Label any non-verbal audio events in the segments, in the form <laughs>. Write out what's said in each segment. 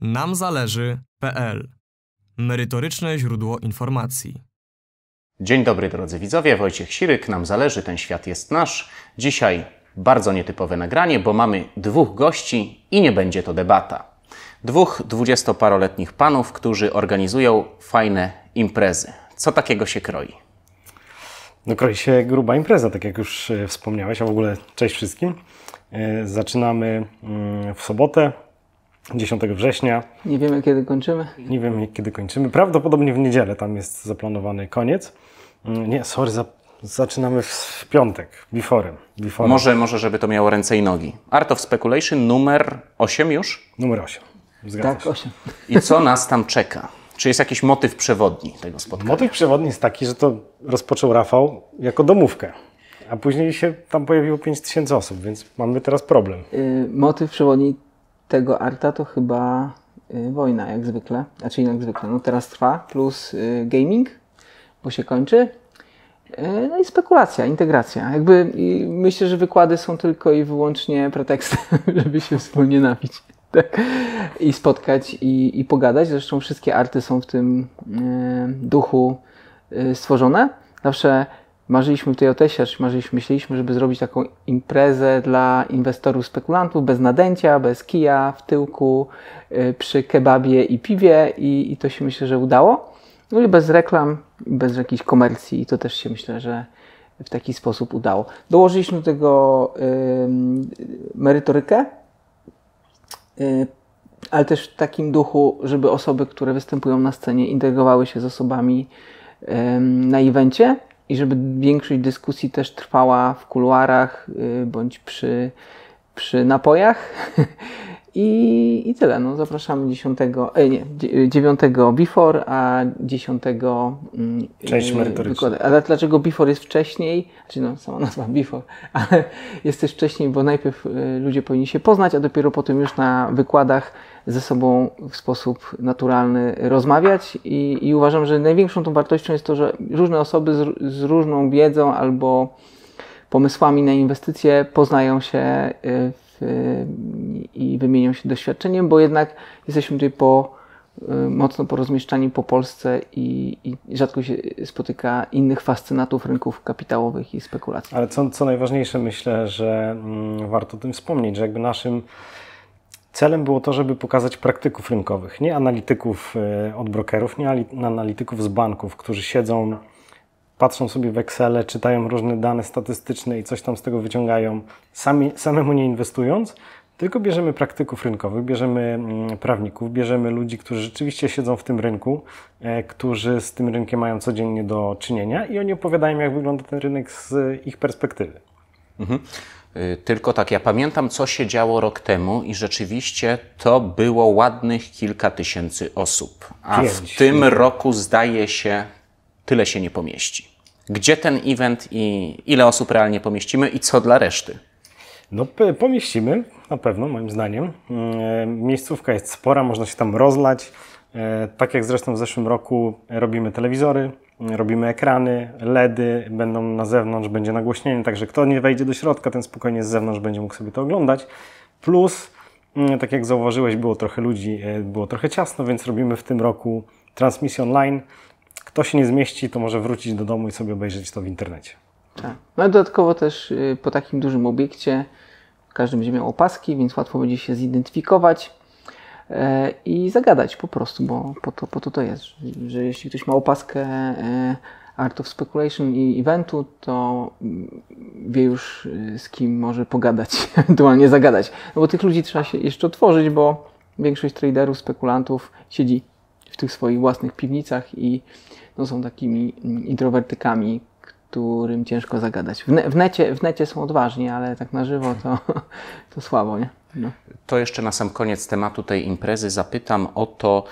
namzależy.pl Merytoryczne źródło informacji. Dzień dobry drodzy widzowie, Wojciech Siryk, nam zależy, ten świat jest nasz. Dzisiaj bardzo nietypowe nagranie, bo mamy dwóch gości i nie będzie to debata. Dwóch dwudziestoparoletnich panów, którzy organizują fajne imprezy. Co takiego się kroi? No kroi się gruba impreza, tak jak już e, wspomniałeś, a w ogóle cześć wszystkim. E, zaczynamy mm, w sobotę, 10 września. Nie wiemy kiedy kończymy. Nie wiem kiedy kończymy. Prawdopodobnie w niedzielę tam jest zaplanowany koniec. Mm, Nie, sorry, za, zaczynamy w piątek, beforem. beforem. Może, może, żeby to miało ręce i nogi. Art of Speculation numer 8 już? Numer 8. Zgadza Tak, się. 8. I co nas tam czeka? Czy jest jakiś motyw przewodni tego spotkania? Motyw przewodni jest taki, że to rozpoczął Rafał jako domówkę. A później się tam pojawiło 5000 osób, więc mamy teraz problem. Y, motyw przewodni tego arta to chyba y, wojna, jak zwykle. Znaczy jak zwykle, no teraz trwa, plus y, gaming, bo się kończy. Y, No i spekulacja, integracja. Jakby myślę, że wykłady są tylko i wyłącznie pretekstem, <laughs> żeby się wspólnie napić. <laughs> Tak. I spotkać i, i pogadać. Zresztą wszystkie arty są w tym duchu stworzone. Zawsze marzyliśmy tutaj o Tesiarz, marzyliśmy, myśleliśmy, żeby zrobić taką imprezę dla inwestorów, spekulantów, bez nadęcia, bez kija w tyłku, y, przy kebabie i piwie i, i to się myślę, że udało. No i bez reklam, bez jakiejś komercji i to też się myślę, że w taki sposób udało. Dołożyliśmy do tego ym, merytorykę, y, ale też w takim duchu, żeby osoby, które występują na scenie, integrowały się z osobami na evencie i żeby większość dyskusji też trwała w kuluarach y, bądź przy, przy napojach. <laughs> I, I tyle. No, zapraszamy 10, e, nie, 9 before, a 10 mm, Część y, merytoryczna. Ale dlaczego before jest wcześniej? Znaczy no, sama nazwa <laughs> before, ale jest też wcześniej, bo najpierw y, ludzie powinni się poznać, a dopiero potem już na wykładach ze sobą w sposób naturalny rozmawiać i, i uważam, że największą tą wartością jest to, że różne osoby z, z różną wiedzą albo pomysłami na inwestycje poznają się w, i wymienią się doświadczeniem, bo jednak jesteśmy tutaj po, y, mocno porozmieszczani po Polsce i, i rzadko się spotyka innych fascynatów rynków kapitałowych i spekulacji. Ale co, co najważniejsze, myślę, że mm, warto o tym wspomnieć, że jakby naszym celem było to, żeby pokazać praktyków rynkowych, nie analityków e, od brokerów, nie ali- analityków z banków, którzy siedzą, patrzą sobie w Excele, czytają różne dane statystyczne i coś tam z tego wyciągają, sami, samemu nie inwestując, tylko bierzemy praktyków rynkowych, bierzemy mm, prawników, bierzemy ludzi, którzy rzeczywiście siedzą w tym rynku, e, którzy z tym rynkiem mają codziennie do czynienia i oni opowiadają, jak wygląda ten rynek z ich perspektywy. Y, Tylko tak, ja pamiętam, co się działo rok temu i rzeczywiście to było ładnych kilka tysięcy osób. A w Pięć. tym roku zdaje się, tyle się nie pomieści. Gdzie ten event i ile osób realnie pomieścimy i co dla reszty? No, pomieścimy, na pewno, moim zdaniem. E, Miejscówka jest spora, można się tam rozlać. E, Tak jak zresztą w zeszłym roku robimy telewizory, e, robimy ekrany, LEDy, będą na zewnątrz, będzie nagłośnienie, także kto nie wejdzie do środka, ten spokojnie z zewnątrz będzie mógł sobie to oglądać. Plus, tak jak zauważyłeś, było trochę ludzi, było trochę ciasno, więc robimy w tym roku transmisję online. Kto się nie zmieści, to może wrócić do domu i sobie obejrzeć to w internecie. Tak. No i dodatkowo też y, po takim dużym obiekcie każdy będzie miał opaski, więc łatwo będzie się zidentyfikować e, i zagadać po prostu, bo po to, po to to jest, że, jeśli ktoś ma opaskę e, Art of Speculation i eventu, to mm, wie już y, z kim może pogadać, <laughs> ewentualnie zagadać. No bo tych ludzi trzeba się jeszcze otworzyć, bo większość traderów, spekulantów siedzi w tych swoich własnych piwnicach i no, są takimi mm, introwertykami, którym ciężko zagadać. W, ne- w, necie, w necie są odważni, ale tak na żywo to, <laughs> to słabo, nie? No. To jeszcze na sam koniec tematu tej imprezy zapytam o to,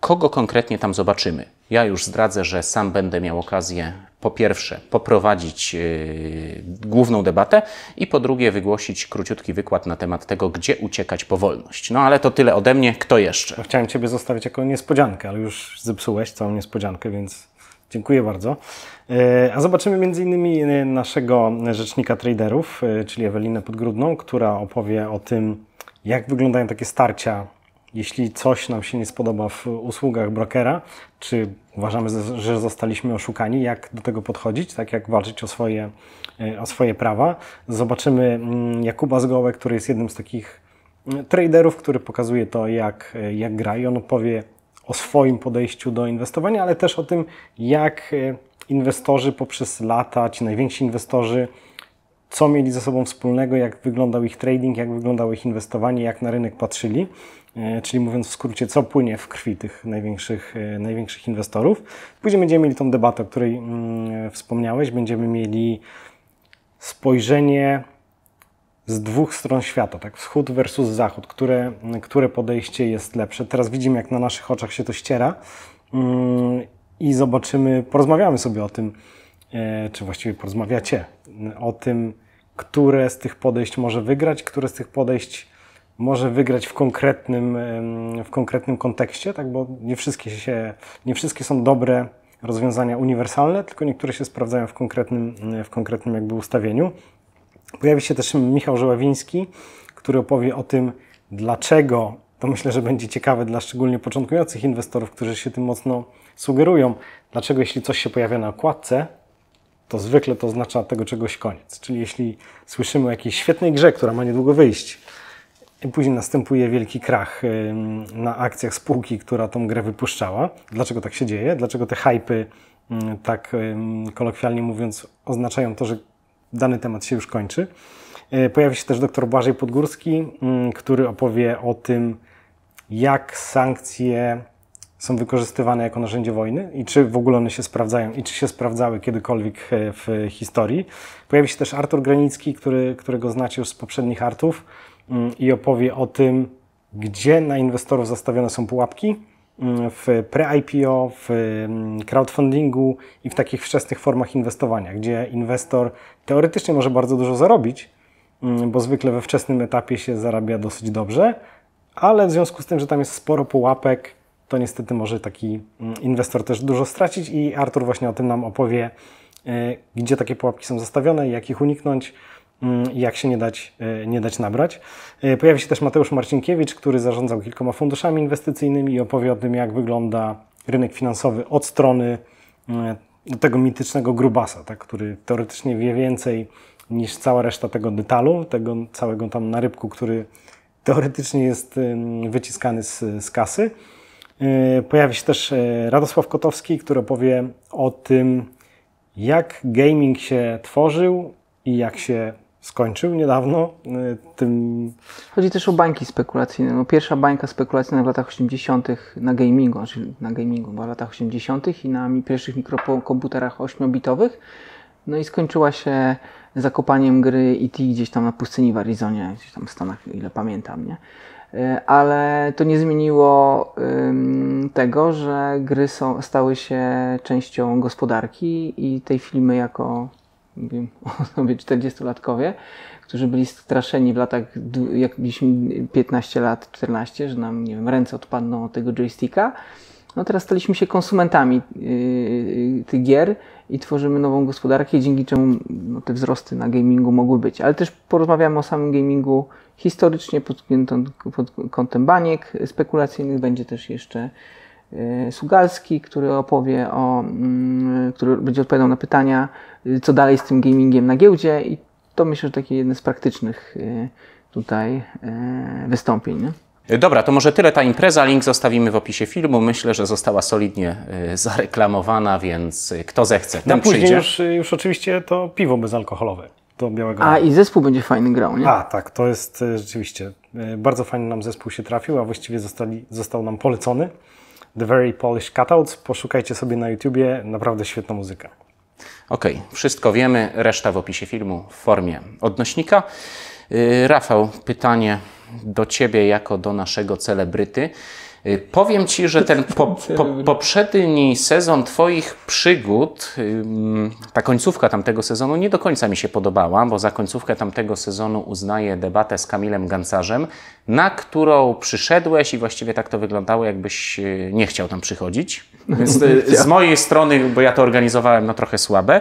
kogo konkretnie tam zobaczymy. Ja już zdradzę, że sam będę miał okazję po pierwsze poprowadzić yy, główną debatę i po drugie wygłosić króciutki wykład na temat tego, gdzie uciekać po wolność. No ale to tyle ode mnie. Kto jeszcze? Chciałem Ciebie zostawić jako niespodziankę, ale już zepsułeś całą niespodziankę, więc dziękuję bardzo. E, A zobaczymy między innymi e, naszego rzecznika traderów, e, czyli Ewelinę Podgrudną, która opowie o tym, jak wyglądają takie starcia jeśli coś nam się nie spodoba w usługach brokera, czy uważamy, że zostaliśmy oszukani, jak do tego podchodzić, tak jak walczyć o swoje, o swoje prawa. Zobaczymy mm, Jakuba Zgołę, który jest jednym z takich mm, traderów, który pokazuje to, jak, jak gra i on opowie o swoim podejściu do inwestowania, ale też o tym, jak e, inwestorzy poprzez lata, ci najwięksi inwestorzy, co mieli ze sobą wspólnego, jak wyglądał ich trading, jak wyglądało ich inwestowanie, jak na rynek patrzyli. E, czyli mówiąc w skrócie, co płynie w krwi tych największych, e, największych inwestorów. Później będziemy mieli tą debatę, o której mm, wspomniałeś. Będziemy mieli spojrzenie z dwóch stron świata, tak? Wschód versus zachód, które, które podejście jest lepsze. Teraz widzimy, jak na naszych oczach się to ściera mm, i zobaczymy, porozmawiamy sobie o tym, e, czy właściwie porozmawiacie o tym, które z tych podejść może wygrać, które z tych podejść może wygrać w konkretnym, w konkretnym kontekście, tak? bo nie wszystkie, się, nie wszystkie są dobre rozwiązania uniwersalne, tylko niektóre się sprawdzają w konkretnym, w konkretnym jakby ustawieniu. Pojawi się też Michał Żoławiński, który opowie o tym, dlaczego, to myślę, że będzie ciekawe dla szczególnie początkujących inwestorów, którzy się tym mocno sugerują, dlaczego jeśli coś się pojawia na okładce, to zwykle to oznacza tego czegoś koniec. Czyli jeśli słyszymy o jakiejś świetnej grze, która ma niedługo wyjść, i później następuje wielki krach na akcjach spółki, która tą grę wypuszczała. Dlaczego tak się dzieje? Dlaczego te hypy, tak kolokwialnie mówiąc, oznaczają to, że dany temat się już kończy. E, pojawi się też dr Błażej Podgórski, który opowie o tym, jak sankcje są wykorzystywane jako narzędzie wojny i czy w ogóle one się sprawdzają i czy się sprawdzały kiedykolwiek e, w historii. Pojawi się też Artur Granicki, który, którego znacie już z poprzednich artów i opowie o tym, gdzie na inwestorów zastawione są pułapki w pre-IPO, w mm, crowdfundingu i w takich wczesnych formach inwestowania, gdzie inwestor teoretycznie może bardzo dużo zarobić, mm, bo zwykle we wczesnym etapie się zarabia dosyć dobrze, ale w związku z tym, że tam jest sporo pułapek, to niestety może taki mm, inwestor też dużo stracić i Artur właśnie o tym nam opowie, e, gdzie takie pułapki są zastawione, jak ich uniknąć, Mm, jak się nie dać, e, nie dać nabrać. E, pojawi się też Mateusz Marcinkiewicz, który zarządzał kilkoma funduszami inwestycyjnymi i opowie o tym, jak wygląda rynek finansowy od strony mm, tego mitycznego grubasa, tak, który teoretycznie wie więcej niż cała reszta tego detalu, tego całego tam narybku, który teoretycznie jest wyciskany z, z kasy. E, pojawi się też Radosław Kotowski, który opowie o tym, jak gaming się tworzył i jak się skończył niedawno. Y, tym... Chodzi też o bańki spekulacyjne. No, pierwsza bańka spekulacyjna w latach 80. na gamingu, czyli na gamingu, bo w latach 80. i na pierwszych mikrokomputerach 8-bitowych. No i skończyła się zakopaniem gry E.T. gdzieś tam na pustyni w Arizonie, gdzieś tam w Stanach, ile pamiętam, nie? Y, ale to nie zmieniło tego, że gry są, stały się częścią gospodarki i tej filmy jako mówię o sobie 40-latkowie, którzy byli straszeni w latach, jak mieliśmy 15 lat, 14, że nam, nie wiem, ręce odpadną od tego joysticka. No teraz staliśmy się konsumentami yy, tych gier i tworzymy nową gospodarkę, dzięki czemu no, te wzrosty na gamingu mogły być. Ale też porozmawiamy o samym gamingu historycznie pod, pod kątem baniek spekulacyjnych. Będzie też jeszcze Sugalski, który opowie o, mm, który będzie odpowiadał na pytania, y, co dalej z tym gamingiem na giełdzie i to myślę, że takie jedne z praktycznych y, tutaj wystąpień. Nie? Dobra, to może tyle ta impreza. Link zostawimy w opisie filmu. Myślę, że została solidnie <laughs> zareklamowana, więc kto zechce, ten no, później przyjdzie. Już, już oczywiście to piwo bezalkoholowe. Do białego. A i zespół będzie fajny grał, nie? A, tak, to jest rzeczywiście. Bardzo fajny nam zespół się trafił, a właściwie zostali, został nam polecony. The Very Polish Cutouts. Poszukajcie sobie na YouTubie, naprawdę świetna muzyka. Ok, wszystko wiemy, reszta w opisie filmu w formie odnośnika. Y, Rafał, pytanie do Ciebie jako do naszego celebryty. Y, powiem Ci, że ten po, <laughs> po, poprzedni sezon Twoich przygód, ta końcówka tamtego sezonu nie do końca mi się podobała, bo za końcówkę tamtego sezonu uznaję debatę z Kamilem Gancarzem, na którą przyszedłeś i właściwie tak to wyglądało, jakbyś y, nie chciał tam przychodzić. Więc y, <laughs> z mojej strony, bo ja to organizowałem, no trochę słabe.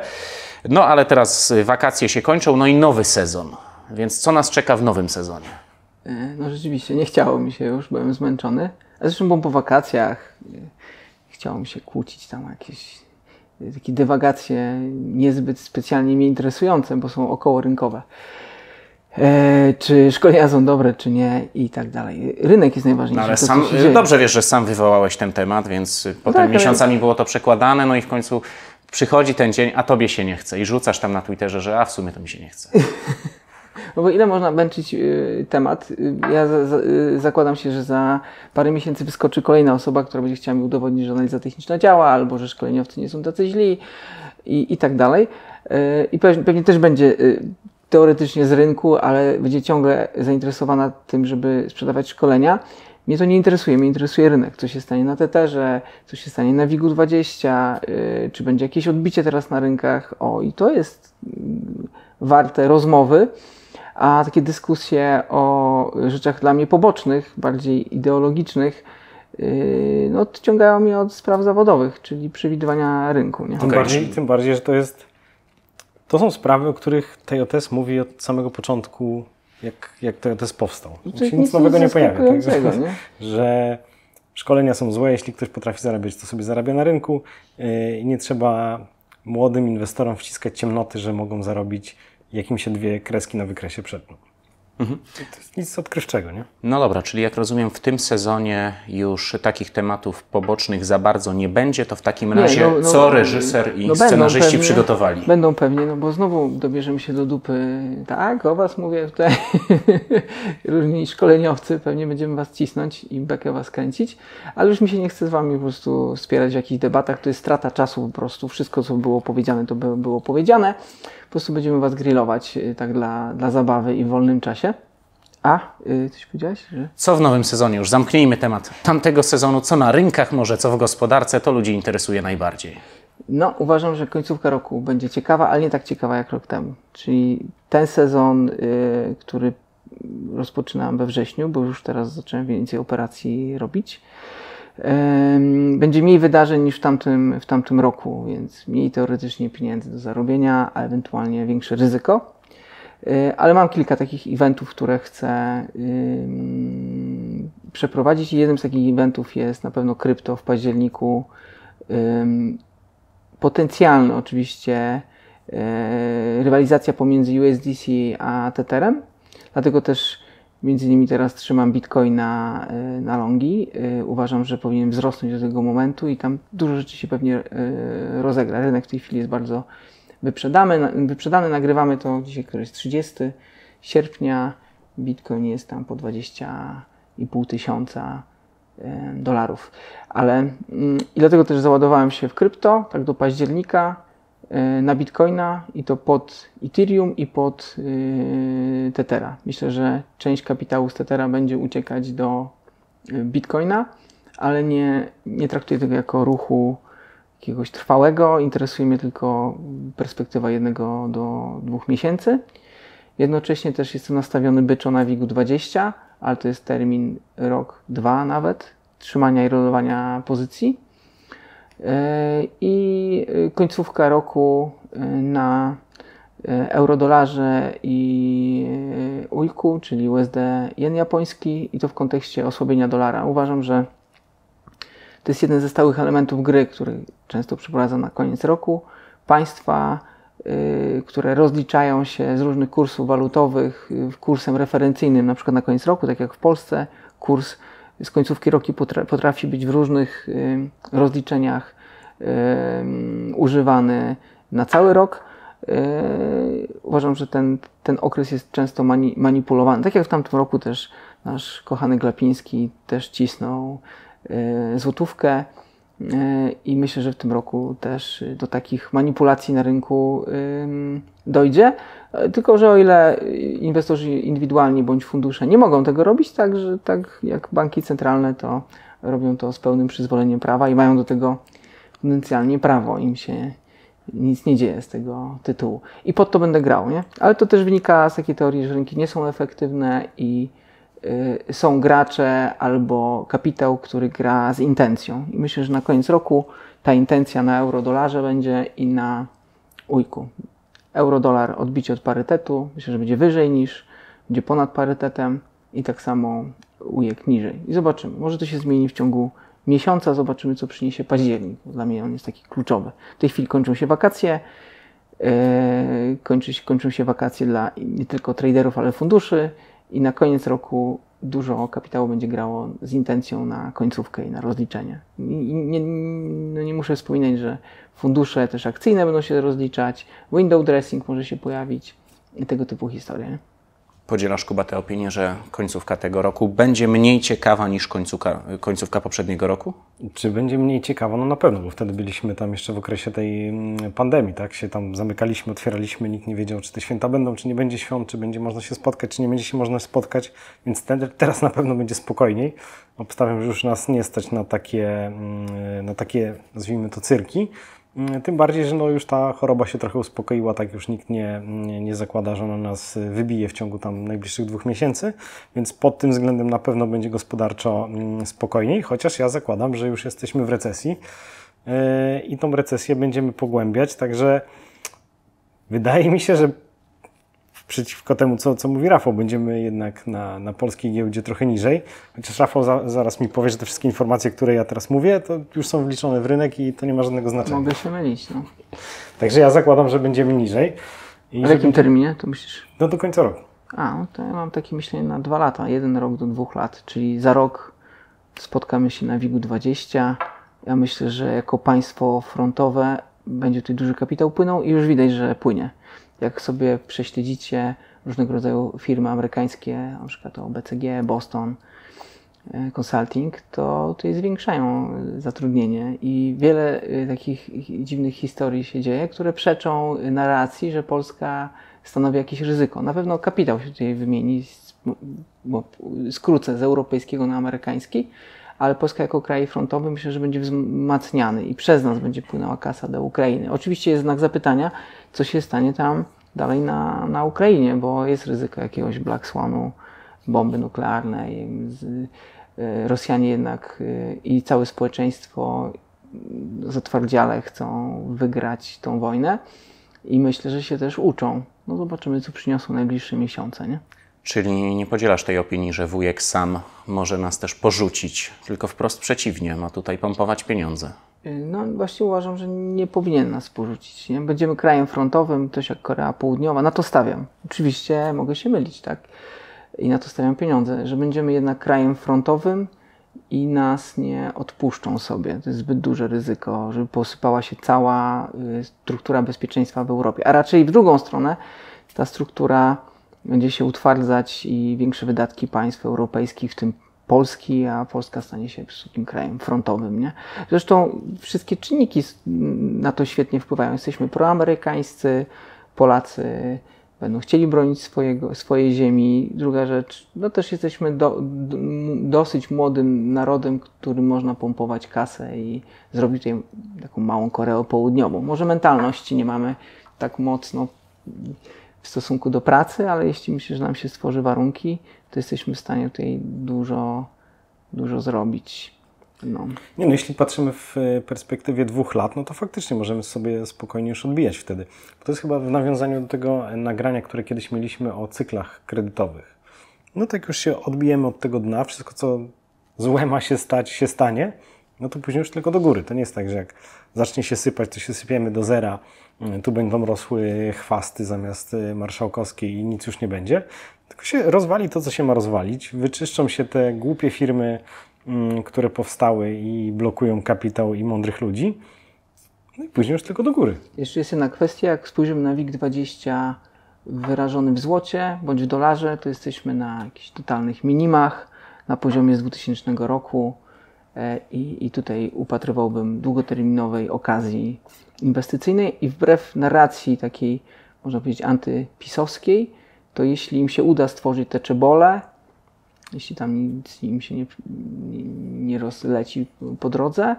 No ale teraz wakacje się kończą, no i nowy sezon. Więc co nas czeka w nowym sezonie? E, no rzeczywiście, nie chciało mi się już, byłem zmęczony. Zresztą byłem po wakacjach. Chciało mi się kłócić tam jakieś takie dywagacje niezbyt specjalnie mnie interesujące, bo są około rynkowe. E, czy szkolenia są dobre, czy nie i tak dalej. Rynek jest najważniejszy. No ale to, sam, dobrze wiesz, że sam wywołałeś ten temat, więc y, potem tak, ale- miesiącami było to przekładane, no i w końcu przychodzi ten dzień, a tobie się nie chce i rzucasz tam na Twitterze, że a w sumie to mi się nie chce. <laughs> No bo ile można męczyć y, temat? Y, Ja za, za, y, zakładam się, że za parę miesięcy wyskoczy kolejna osoba, która będzie chciała mi udowodnić, że analiza techniczna działa, albo że szkoleniowcy nie są tacy źli i, i tak dalej. Y, I pewnie, pewnie też będzie y, teoretycznie z rynku, ale będzie ciągle zainteresowana tym, żeby sprzedawać szkolenia. Mnie to nie interesuje, mnie interesuje rynek. Co się stanie na Tetherze, co się stanie na WIG-20, y, czy będzie jakieś odbicie teraz na rynkach. O, i to jest mm, warte rozmowy. A takie dyskusje o rzeczach dla mnie pobocznych, bardziej ideologicznych, yy, no, odciągają mnie od spraw zawodowych, czyli przewidywania rynku. Nie? Tym, Okej, bardziej, tym bardziej, że to jest. To są sprawy, o których TJS mówi od samego początku, jak, jak TJS powstał. Się jest nic nowego nie pojawia. Tak? Że, nie? że szkolenia są złe, jeśli ktoś potrafi zarabiać, to sobie zarabia na rynku yy, i nie trzeba młodym inwestorom wciskać ciemnoty, że mogą zarobić, jak im się dwie kreski na wykresie przetną. Mhm. To jest nic odkrywczego, nie? No dobra, czyli jak rozumiem, w tym sezonie już takich tematów pobocznych za bardzo nie będzie, to w takim Nie, razie no- no- co reżyser i no scenarzyści pewnie. przygotowali? Będą pewnie, no bo znowu dobierzemy się do dupy. Tak, o Was mówię tutaj. <laughs> Różni szkoleniowcy, pewnie będziemy Was cisnąć i bekę Was kręcić, ale już mi się nie chce z Wami po prostu wspierać w jakichś debatach. To jest strata czasu po prostu. Wszystko, co było powiedziane, to by- było powiedziane. Po prostu będziemy Was grillować y, tak dla, dla zabawy i w wolnym czasie. A, y, coś powiedziałeś? Że... Co w nowym sezonie? Już zamknijmy temat tamtego sezonu. Co na rynkach może, co w gospodarce, to ludzi interesuje najbardziej. No, uważam, że końcówka roku będzie ciekawa, ale nie tak ciekawa jak rok temu. Czyli ten sezon, y, który rozpoczynałem we wrześniu, bo już teraz zacząłem więcej operacji robić, będzie mniej wydarzeń niż w tamtym, w tamtym roku, więc mniej teoretycznie pieniędzy do zarobienia, a ewentualnie większe ryzyko. Y, Ale mam kilka takich eventów, które chcę przeprowadzić i jednym z takich eventów jest na pewno krypto w październiku. Potencjalny oczywiście e, rywalizacja pomiędzy USDC a Tetherem. Dlatego też między innymi teraz trzymam Bitcoina e, na longi. E, Uważam, że powinien wzrosnąć do tego momentu i tam dużo rzeczy się pewnie e, rozegra. Rynek w tej chwili jest bardzo wyprzedany. wyprzedany. Nagrywamy to dzisiaj, który jest 30 sierpnia. Bitcoin jest tam po 20,5 tysiąca dolarów. Ale mm, i dlatego też załadowałem się w krypto, tak do października na Bitcoina i to pod Ethereum i pod y, Tethera. Myślę, że część kapitału z Tethera będzie uciekać do y, Bitcoina, ale nie, nie traktuję tego jako ruchu jakiegoś trwałego. Interesuje mnie tylko perspektywa jednego do dwóch miesięcy. Jednocześnie też jestem nastawiony byczo na WIG-20, ale to jest termin rok, dwa nawet, trzymania i rolowania pozycji. Yy, I yy, końcówka roku yy, na eurodolarze i ujku, czyli USD jen japoński i to w kontekście osłabienia dolara. Uważam, że to jest jeden ze stałych elementów gry, który często przeprowadza na koniec roku. Państwa, które rozliczają się z różnych kursów walutowych kursem referencyjnym, na przykład na koniec roku, tak jak w Polsce, kurs z końcówki roku potra- potrafi być w różnych rozliczeniach używany na cały rok. Y, Uważam, że ten, ten okres jest często mani- manipulowany. Tak jak w tamtym roku też nasz kochany Glapiński też cisnął y, złotówkę. Y, I myślę, że w tym roku też do takich manipulacji na rynku dojdzie. Tylko, że o ile inwestorzy indywidualni bądź fundusze nie mogą tego robić, tak, że, tak jak banki centralne, to robią to z pełnym przyzwoleniem prawa i mają do tego potencjalnie prawo. Im się nic nie dzieje z tego tytułu. I pod to będę grał, nie? Ale to też wynika z takiej teorii, że rynki nie są efektywne i y, są gracze albo kapitał, który gra z intencją. I myślę, że na koniec roku ta intencja na euro-dolarze będzie i na ujku. Euro-dolar odbicie od parytetu, myślę, że będzie wyżej niż, będzie ponad parytetem. i tak samo ujek niżej. I zobaczymy. Może to się zmieni w ciągu miesiąca, zobaczymy, co przyniesie październik. Dla mnie on jest taki kluczowy. W tej chwili kończą się wakacje. E, kończy się, kończą się wakacje dla nie tylko traderów, ale funduszy i na koniec roku dużo kapitału będzie grało z intencją na końcówkę i na rozliczenie. I nie, no nie muszę wspominać, że fundusze też akcyjne będą się rozliczać, window dressing może się pojawić i tego typu historie. Podzielasz, Kuba, tę opinię, że końcówka tego roku będzie mniej ciekawa niż końcówka, końcówka poprzedniego roku? Czy będzie mniej ciekawa? No na pewno, bo wtedy byliśmy tam jeszcze w okresie tej mm, pandemii, tak? Się tam zamykaliśmy, otwieraliśmy, nikt nie wiedział, czy te święta będą, czy nie będzie świąt, czy będzie można się spotkać, czy nie będzie się można spotkać, więc ten, teraz na pewno będzie spokojniej. Obstawiam, że już nas nie stać na takie, mm, na takie nazwijmy to cyrki, tym bardziej, że no już ta choroba się trochę uspokoiła, tak już nikt nie, nie, nie, zakłada, że ona nas wybije w ciągu tam najbliższych dwóch miesięcy, więc pod tym względem na pewno będzie gospodarczo mm, spokojniej, chociaż ja zakładam, że już jesteśmy w recesji yy, i tą recesję będziemy pogłębiać, także wydaje mi się, że przeciwko temu, co, co mówi Rafał. Będziemy jednak na, na polskiej giełdzie trochę niżej. Chociaż Rafał za, zaraz mi powie, że te wszystkie informacje, które ja teraz mówię, to już są wliczone w rynek i to nie ma żadnego znaczenia. Mogę się mylić, no. Także ja zakładam, że będziemy niżej. I A w jakim terminie to myślisz? No do końca roku. A, no to ja mam takie myślenie na dwa lata. Jeden rok do dwóch lat, czyli za rok spotkamy się na WIG-u 20. Ja myślę, że jako państwo frontowe będzie tutaj duży kapitał płynął i już widać, że płynie. Jak sobie prześledzicie różnego rodzaju firmy amerykańskie, na przykład BCG, Boston e, Consulting, to tutaj zwiększają zatrudnienie i wiele e, takich dziwnych historii się dzieje, które przeczą narracji, że Polska stanowi jakieś ryzyko. Na pewno kapitał się tutaj wymieni, bo skrócę z europejskiego na amerykański, ale Polska jako kraj frontowy myślę, że będzie wzmacniany i przez nas będzie płynęła kasa do Ukrainy. Oczywiście jest znak zapytania, co się stanie tam dalej na, na Ukrainie, bo jest ryzyko jakiegoś Black Swanu, bomby nuklearnej. E, Rosjanie jednak e, i całe społeczeństwo zatwardziale chcą wygrać tą wojnę i myślę, że się też uczą. No zobaczymy, co przyniosą najbliższe miesiące, nie? Czyli nie podzielasz tej opinii, że wujek sam może nas też porzucić, tylko wprost przeciwnie, ma tutaj pompować pieniądze. Y, no właśnie uważam, że nie powinien nas porzucić. Nie? Będziemy krajem frontowym, coś jak Korea Południowa, na to stawiam. Oczywiście mogę się mylić, tak? I na to stawiam pieniądze, że będziemy jednak krajem frontowym i nas nie odpuszczą sobie. To jest zbyt duże ryzyko, żeby posypała się cała y, struktura bezpieczeństwa w Europie. A raczej w drugą stronę ta struktura będzie się utwardzać i większe wydatki państw europejskich, w tym Polski, a Polska stanie się takim krajem frontowym. Nie? Zresztą wszystkie czynniki na to świetnie wpływają. Jesteśmy proamerykańscy, Polacy będą chcieli bronić swojego, swojej ziemi. Druga rzecz, no też jesteśmy do, do, dosyć młodym narodem, którym można pompować kasę i zrobić tutaj taką małą Koreę Południową. Może mentalności nie mamy tak mocno w stosunku do pracy, ale jeśli myślę, że nam się stworzy warunki, to jesteśmy w stanie tutaj dużo, dużo zrobić. No. Nie, no jeśli patrzymy w e, perspektywie dwóch lat, no to faktycznie możemy sobie spokojnie już odbijać wtedy. To jest chyba w nawiązaniu do tego nagrania, które kiedyś mieliśmy o cyklach kredytowych. No tak już się odbijemy od tego dna, wszystko co złe ma się stać, się stanie, no to później już tylko do góry. To nie jest tak, że jak zacznie się sypać, to się sypiemy do zera, tu będą rosły chwasty zamiast y, marszałkowskiej i nic już nie będzie. Tylko się rozwali to, co się ma rozwalić. Wyczyszczą się te głupie firmy, mm, które powstały i blokują kapitał i mądrych ludzi. No i później już tylko do góry. Jeszcze jest jedna kwestia, jak spojrzymy na WIG20 wyrażony w złocie bądź w dolarze, to jesteśmy na jakichś totalnych minimach na poziomie z 2000 roku. E, I, I tutaj upatrywałbym długoterminowej okazji inwestycyjnej i wbrew narracji takiej, można powiedzieć, antypisowskiej, to jeśli im się uda stworzyć te czebole, jeśli tam nic im się nie, nie, rozleci po drodze,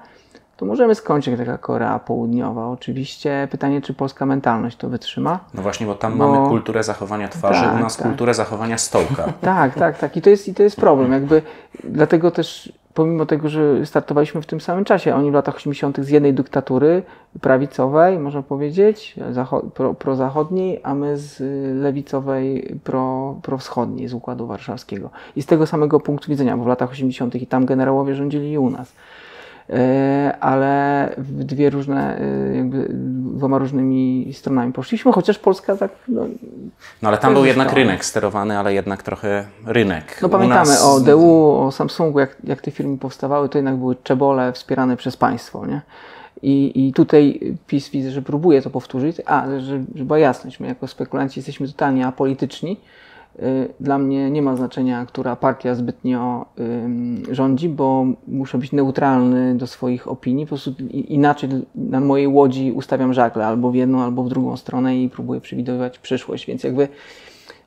to możemy skończyć taka Korea Południowa. Oczywiście pytanie, czy polska mentalność to wytrzyma. No właśnie, bo tam bo... mamy kulturę zachowania twarzy, tak, u nas tak. kulturę zachowania stołka. <laughs> tak, tak, tak. I to, jest, I to jest problem. Jakby dlatego też pomimo tego, że startowaliśmy w tym samym czasie, oni w latach 80. z jednej dyktatury prawicowej, można powiedzieć, pro, prozachodniej, a my z lewicowej, pro, prowschodniej, z Układu Warszawskiego. I z tego samego punktu widzenia, bo w latach 80. i tam generałowie rządzili i u nas. E, ale w dwie różne, e, jakby dwoma różnymi stronami poszliśmy, chociaż Polska tak. No, no ale tam był jednak rynek sterowany, ale jednak trochę rynek. No pamiętamy nas... o DU, o Samsungu, jak, jak te firmy powstawały, to jednak były czebole wspierane przez państwo, nie? I, I tutaj PiS widzę, że próbuje to powtórzyć. A, żeby była jasność, my jako spekulanci jesteśmy totalnie apolityczni dla mnie nie ma znaczenia, która partia zbytnio rządzi, bo muszę być neutralny do swoich opinii. Po prostu inaczej na mojej łodzi ustawiam żagle albo w jedną, albo w drugą stronę i próbuję przewidywać przyszłość. Więc jakby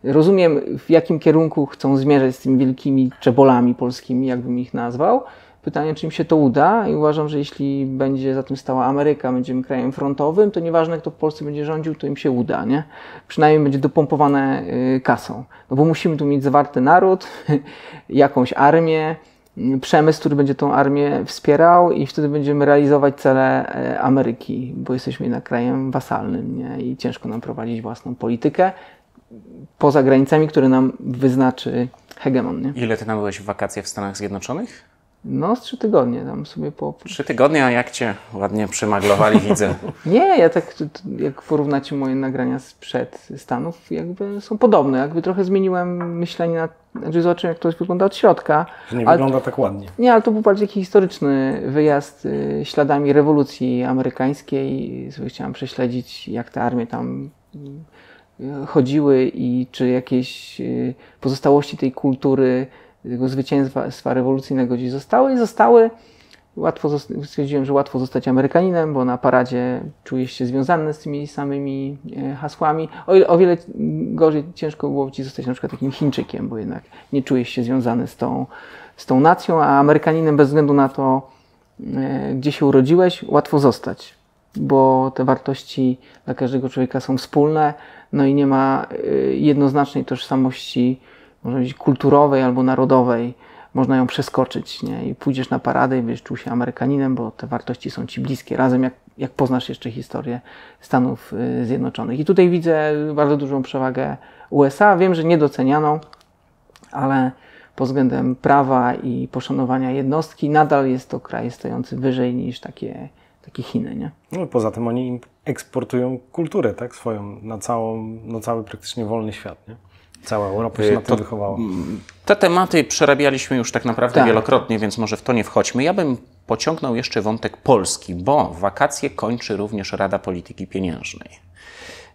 rozumiem, w jakim kierunku chcą zmierzać z tymi wielkimi czebolami polskimi, jakbym ich nazwał. Pytanie, czy im się to uda i uważam, że jeśli będzie za tym stała Ameryka, będziemy krajem frontowym, to nieważne kto w Polsce będzie rządził, to im się uda, nie? Przynajmniej będzie dopompowane y, kasą. No bo musimy tu mieć zawarty naród, <laughs> jakąś armię, y, przemysł, który będzie tą armię wspierał i wtedy będziemy realizować cele y, Ameryki, bo jesteśmy jednak krajem wasalnym nie? i ciężko nam prowadzić własną politykę poza granicami, które nam wyznaczy hegemon. Nie? Ile ty tam byłeś w wakacje w Stanach Zjednoczonych? No, z trzy tygodnie tam sobie po. Trzy tygodnie, a jak cię ładnie przemaglowali, widzę. <laughs> Nie, ja tak, jak porównacie moje nagrania sprzed Stanów, jakby są podobne. Jakby trochę zmieniłem myślenie na. Znaczy, zobaczyłem, jak to wygląda od środka. Że nie ale, wygląda tak ładnie. Nie, ale to był bardziej taki historyczny wyjazd y, śladami rewolucji amerykańskiej. Sobie chciałem prześledzić, jak te armie tam y, chodziły i czy jakieś y, pozostałości tej kultury tego zwycięstwa rewolucyjnego gdzieś zostały i zostały. Łatwo stwierdziłem, że łatwo zostać Amerykaninem, bo na paradzie czujesz się związany z tymi samymi e, hasłami. O, ile, o wiele gorzej, ciężko było ci zostać na przykład takim Chińczykiem, bo jednak nie czujesz się związany z tą, z tą nacją, a Amerykaninem bez względu na to, e, gdzie się urodziłeś, łatwo zostać, bo te wartości dla każdego człowieka są wspólne, no i nie ma e, jednoznacznej tożsamości może być kulturowej albo narodowej, można ją przeskoczyć, nie? I pójdziesz na paradę i będziesz czuł się Amerykaninem, bo te wartości są ci bliskie. Razem, jak, jak poznasz jeszcze historię Stanów y, Zjednoczonych. I tutaj widzę bardzo dużą przewagę USA. Wiem, że niedocenianą, ale pod względem prawa i poszanowania jednostki nadal jest to kraj stojący wyżej niż takie, takie Chiny, nie? No poza tym oni eksportują kulturę, tak, swoją na, całą, na cały praktycznie wolny świat, nie? Cała Europa się na tym wychowała. Te tematy przerabialiśmy już tak naprawdę tak. wielokrotnie, więc może w to nie wchodźmy. Ja bym pociągnął jeszcze wątek Polski, bo wakacje kończy również Rada Polityki Pieniężnej.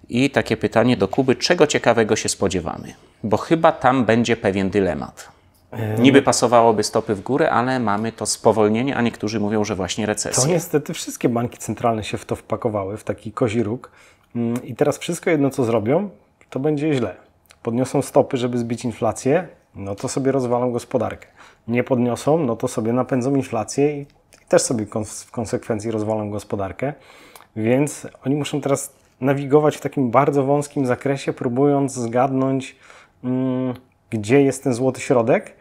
I takie pytanie do Kuby, czego ciekawego się spodziewamy? Bo chyba tam będzie pewien dylemat. Niby pasowałoby stopy w górę, ale mamy to spowolnienie, a niektórzy mówią, że właśnie recesja. To niestety wszystkie banki centralne się w to wpakowały, w taki kozi róg. Mm, I teraz wszystko jedno, co zrobią, to będzie źle podniosą stopy, żeby zbić inflację, no to sobie rozwalą gospodarkę. Nie podniosą, no to sobie napędzą inflację i, i też sobie w konsekwencji rozwalą gospodarkę. Więc oni muszą teraz nawigować w takim bardzo wąskim zakresie, próbując zgadnąć, mm, gdzie jest ten złoty środek,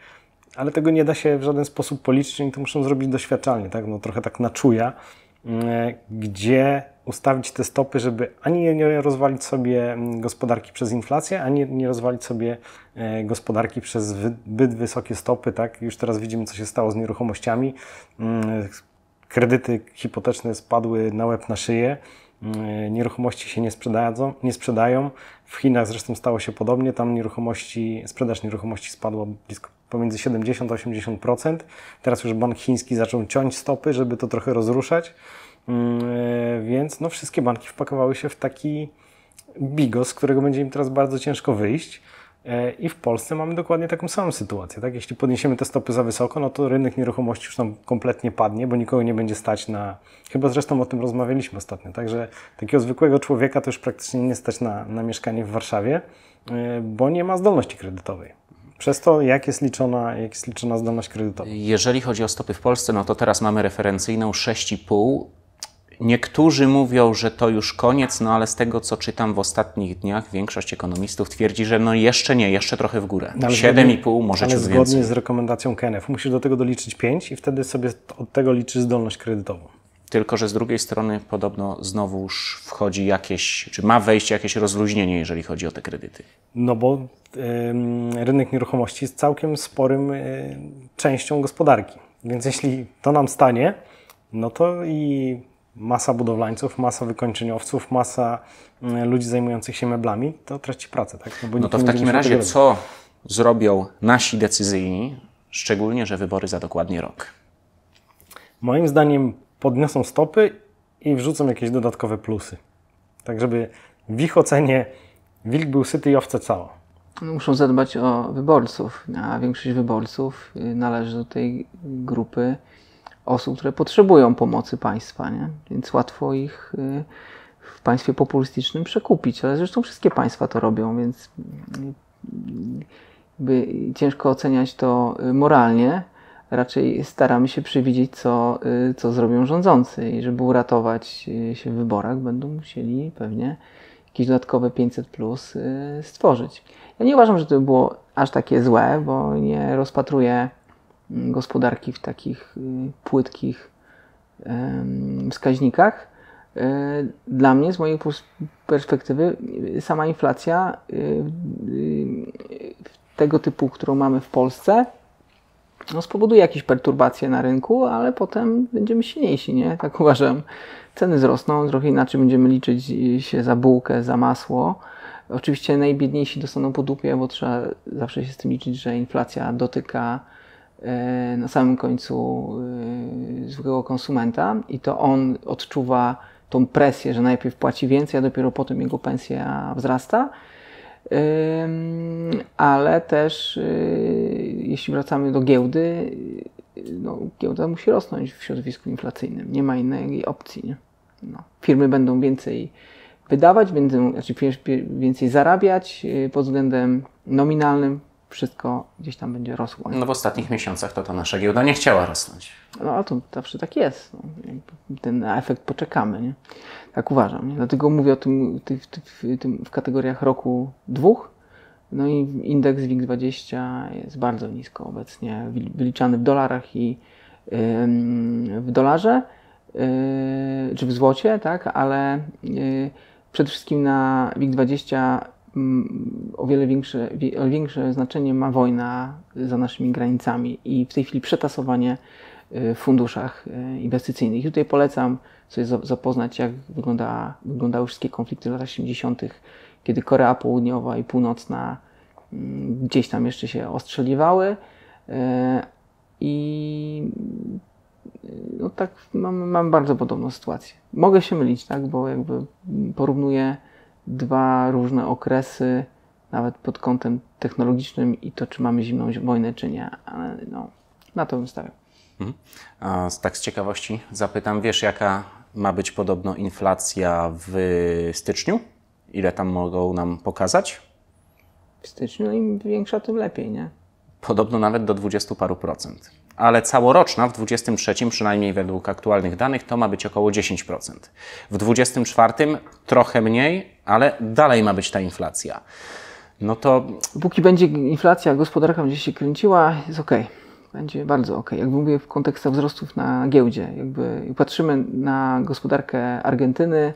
ale tego nie da się w żaden sposób policzyć, oni to muszą zrobić doświadczalnie, tak? no, trochę tak na czuja, gdzie ustawić te stopy, żeby ani nie rozwalić sobie mm, gospodarki przez inflację, ani nie rozwalić sobie e, gospodarki przez zbyt wysokie stopy. Tak? Już teraz widzimy, co się stało z nieruchomościami. Mm, kredyty hipoteczne spadły na łeb na szyję. Mm, nieruchomości się nie sprzedają, nie sprzedają. W Chinach zresztą stało się podobnie. Tam nieruchomości, sprzedaż nieruchomości spadła blisko pomiędzy 70 a 80%. Teraz już bank chiński zaczął ciąć stopy, żeby to trochę rozruszać. Mm, e, więc no, wszystkie banki wpakowały się w taki bigos, z którego będzie im teraz bardzo ciężko wyjść. E, I w Polsce mamy dokładnie taką samą sytuację. Tak? Jeśli podniesiemy te stopy za wysoko, no to rynek nieruchomości już tam kompletnie padnie, bo nikogo nie będzie stać na. Chyba zresztą o tym rozmawialiśmy ostatnio. Także takiego zwykłego człowieka to już praktycznie nie stać na, na mieszkanie w Warszawie, e, bo nie ma zdolności kredytowej. Przez to, jak jest, liczona, jak jest liczona zdolność kredytowa? Jeżeli chodzi o stopy w Polsce, no to teraz mamy referencyjną 6,5 Niektórzy mówią, że to już koniec, no ale z tego, co czytam w ostatnich dniach, większość ekonomistów twierdzi, że no jeszcze nie, jeszcze trochę w górę. No, ale 7,5, może Ale ciut zgodnie więcej. z rekomendacją KNF musisz do tego doliczyć 5 i wtedy sobie od tego liczysz zdolność kredytową. Tylko, że z drugiej strony podobno znowuż wchodzi jakieś, czy ma wejść jakieś rozluźnienie, jeżeli chodzi o te kredyty. No bo rynek nieruchomości jest całkiem sporym y, częścią gospodarki. Więc jeśli to nam stanie, no to i masa budowlańców, masa wykończeniowców, masa y, ludzi zajmujących się meblami, to traci pracę. Tak? No nikt to w takim razie co zrobią nasi decyzyjni, szczególnie, że wybory za dokładnie rok? Moim zdaniem podniosą stopy i wrzucą jakieś dodatkowe plusy. Tak, żeby w ich ocenie wilk był syty i owce cała. Muszą zadbać o wyborców, a większość wyborców y, należy do tej grupy osób, które potrzebują pomocy państwa, nie? więc łatwo ich y, w państwie populistycznym przekupić, ale zresztą wszystkie państwa to robią, więc y, jakby ciężko oceniać to y, moralnie. Raczej staramy się przewidzieć, co, y, co zrobią rządzący i żeby uratować y, się w wyborach, będą musieli pewnie jakieś dodatkowe 500 plus y, stworzyć. Ja nie uważam, że to by było aż takie złe, bo nie rozpatruję mm, gospodarki w takich płytkich wskaźnikach. Dla mnie, z mojej pers- perspektywy, sama inflacja tego typu, którą mamy w Polsce, no, spowoduje jakieś perturbacje na rynku, ale potem będziemy silniejsi, nie? Tak <laughs> uważam. Ceny wzrosną, trochę inaczej będziemy liczyć y, się za bułkę, za masło. Oczywiście najbiedniejsi dostaną po dupie, bo trzeba zawsze się z tym liczyć, że inflacja dotyka e, na samym końcu e, zwykłego konsumenta i to on odczuwa tą presję, że najpierw płaci więcej, a dopiero potem jego pensja wzrasta. Ale też y, jeśli wracamy do giełdy, y, no, giełda musi rosnąć w środowisku inflacyjnym. Nie ma innej opcji. No. Firmy będą więcej wydawać, będą znaczy więcej zarabiać y, pod względem nominalnym. Wszystko gdzieś tam będzie rosło. No w ostatnich miesiącach to ta nasza giełda nie chciała rosnąć. No ale to zawsze tak jest. No. Ten efekt poczekamy, nie? Tak uważam. Nie? Dlatego mówię o tym, tym w kategoriach roku dwóch. No i indeks WIG20 jest bardzo nisko obecnie, wyliczany w dolarach i w dolarze, yy, czy w złocie, tak, ale yy, przede wszystkim na WIG20 mm, o wiele większe, o większe znaczenie ma wojna za naszymi granicami i w tej chwili przetasowanie funduszach y, inwestycyjnych. I tutaj polecam sobie za- zapoznać, jak wygląda, wyglądały wszystkie konflikty w latach 70., kiedy Korea Południowa i Północna mm, gdzieś tam jeszcze się ostrzeliwały. y, I y, no tak, mam, mam bardzo podobną sytuację. Mogę się mylić, tak, bo jakby porównuję dwa różne okresy, nawet pod kątem technologicznym i to, czy mamy zimną wojnę, czy nie. Ale no, na to bym stawiał. Z- tak z ciekawości zapytam, wiesz jaka ma być podobno inflacja w styczniu? Ile tam mogą nam pokazać? W styczniu im większa, tym lepiej, nie? Podobno nawet do 20 paru procent. Ale całoroczna w 23, przynajmniej według aktualnych danych, to ma być około 10%. W 24 trochę mniej, ale dalej ma być ta inflacja. No to Póki będzie inflacja, gospodarka będzie się kręciła, jest ok. Będzie bardzo ok. Jakby mówię w kontekście wzrostów na giełdzie. Jakby jak patrzymy na gospodarkę Argentyny,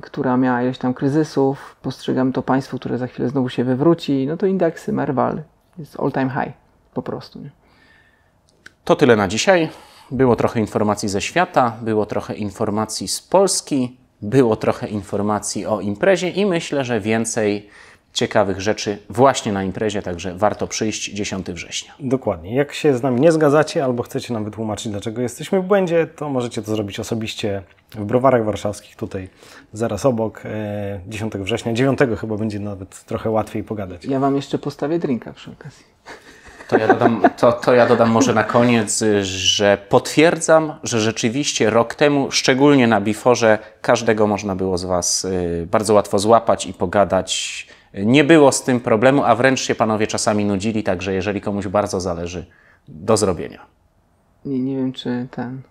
która miała ileś tam kryzysów, postrzegam to państwo, które za chwilę znowu się wywróci, no to indeksy Merval jest all time high po prostu. Nie? To tyle na dzisiaj. Było trochę informacji ze świata, było trochę informacji z Polski, było trochę informacji o imprezie i myślę, że więcej ciekawych rzeczy właśnie na imprezie, także warto przyjść 10 września. Dokładnie. Jak się z nami nie zgadzacie albo chcecie nam wytłumaczyć, dlaczego jesteśmy w błędzie, to możecie to zrobić osobiście w Browarach Warszawskich, tutaj zaraz obok, e, 10 września. 9 chyba będzie nawet trochę łatwiej pogadać. Ja Wam jeszcze postawię drinka przy okazji. To ja, dodam, to, to ja dodam może na koniec, że potwierdzam, że rzeczywiście rok temu, szczególnie na Biforze, każdego można było z Was y, bardzo łatwo złapać i pogadać. Nie było z tym problemu, a wręcz się panowie czasami nudzili, także jeżeli komuś bardzo zależy, do zrobienia. Nie, nie wiem, czy ten.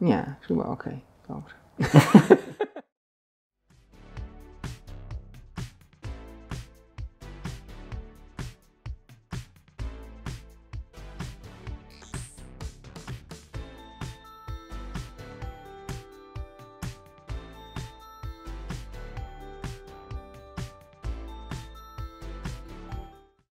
Nie, chyba okej. Dobrze. <laughs>